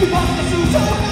You want the future?